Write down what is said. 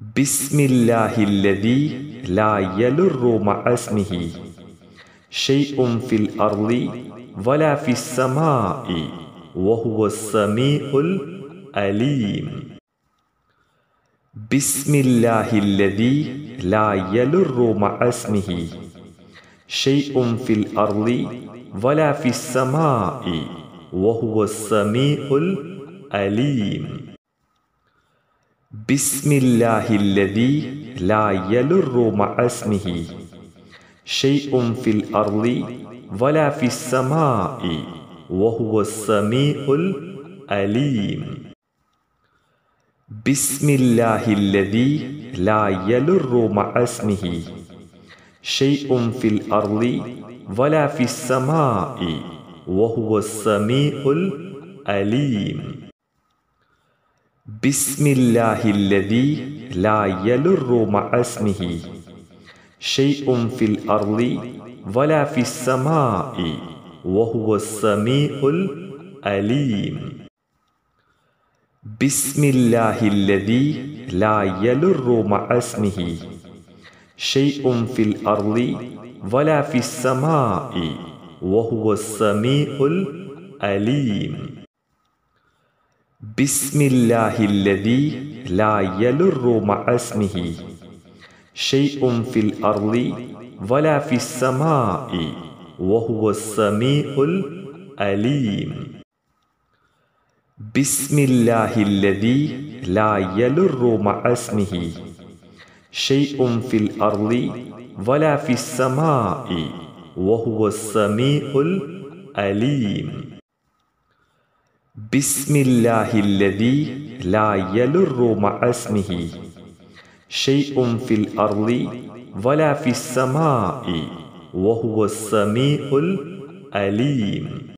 بسم الله الذي لا يلر مع اسمه شيء في الأرض ولا في السماء وهو السميع الأليم بسم الله الذي لا يلر مع اسمه شيء في الأرض ولا في السماء وهو السميع الأليم بسم الله الذي لا يلر مع اسمه شيء في الأرض ولا في السماء وهو السميع الأليم بسم الله الذي لا يلر مع اسمه شيء في الأرض ولا في السماء وهو السميع الأليم بسم الله الذي لا يلر مع اسمه شيء في الأرض ولا في السماء وهو السميع الأليم بسم الله الذي لا يلر مع اسمه شيء في الأرض ولا في السماء وهو السميع الأليم بسم الله الذي لا يلر مع اسمه شيء في الأرض ولا في السماء وهو السميع الأليم بسم الله الذي لا يلر مع اسمه شيء في الأرض ولا في السماء وهو السميع الأليم بسم الله الذي لا يلر مع اسمه. شيء في الأرض ولا في السماء وهو السميع الأليم.